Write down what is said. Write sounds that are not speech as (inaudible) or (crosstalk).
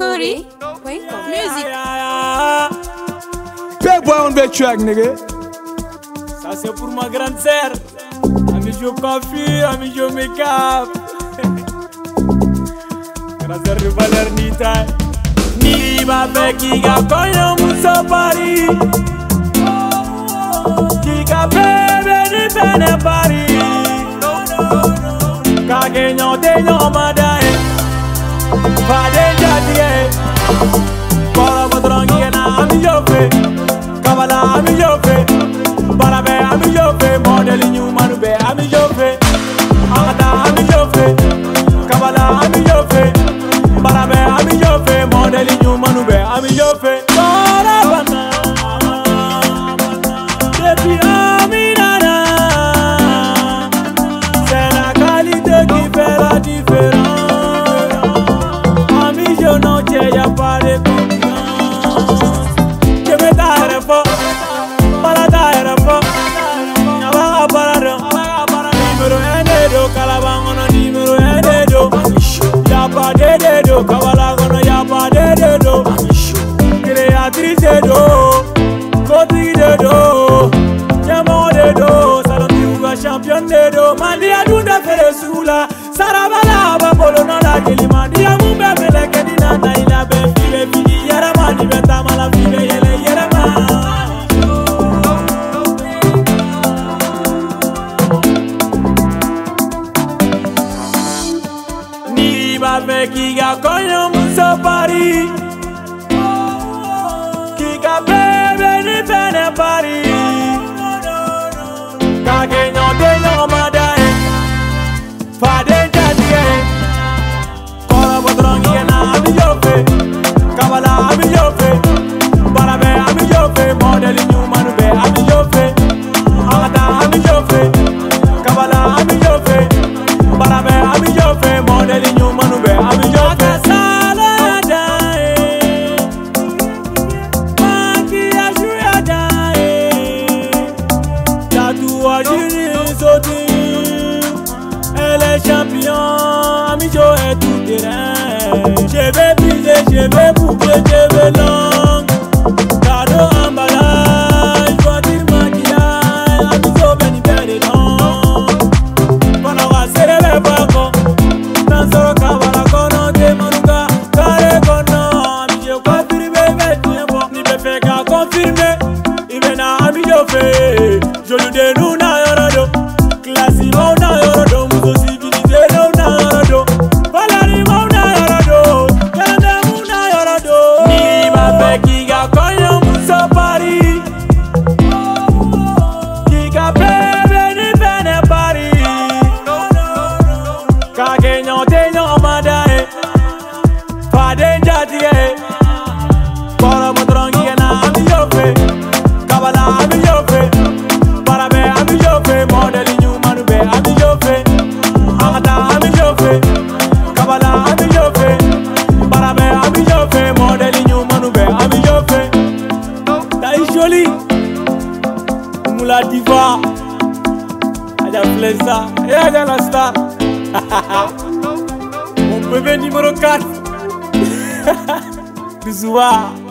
Coris. Music. Big boy on the track, nigga. Ça c'est pour ma grande sœur. Ami Jo Coffee, ami Jo Makeup. grande sœur de valeur Nita. Ni ba be ki ga koyo muso pari. Ki ga bebe ni bene pari. Ka ge nyo de nyo Bọ́lá bọ̀dọ̀rọ̀ yẹnna àmì yóò fẹ́. Kabala àmì yóò fẹ́. Barabẹ̀ àmì yóò fẹ́. Mọ̀dẹ́lì ni Umaru bẹ̀ àmì yóò fẹ́. Akata àmì yóò fẹ́. Kabala àmì yóò fẹ́. Barabẹ̀ àmì yóò fẹ́. Mọ̀dẹ́lì ni sarabala bangolo na la jelima diya mun bɛ mɛlɛkɛ ni na na i la bɛ fige figi yɛrɛma ni bɛ taama la fige yɛlɛ yɛrɛma. ni b'a fɛ k'i ka kɔɲɔmuso pari. abi yo fe bara be abi yo fe model ñu mënu be abi yo fe sala dae maki ashu ya dae tatu ajiri soti ele champion ami yo e tout terrain je vais briser je vais boucler je vais Faden jatige eh. Koro motrongi eh, na ami yo fe Kabala ami yo fe Barabe ami yo fe Modeli be ami ami Kabala ami Barabe ami Modeli be ami joli. Moula diva. Aja Fleza. Et Aja la star (laughs) Mon bébé numéro 4哈是很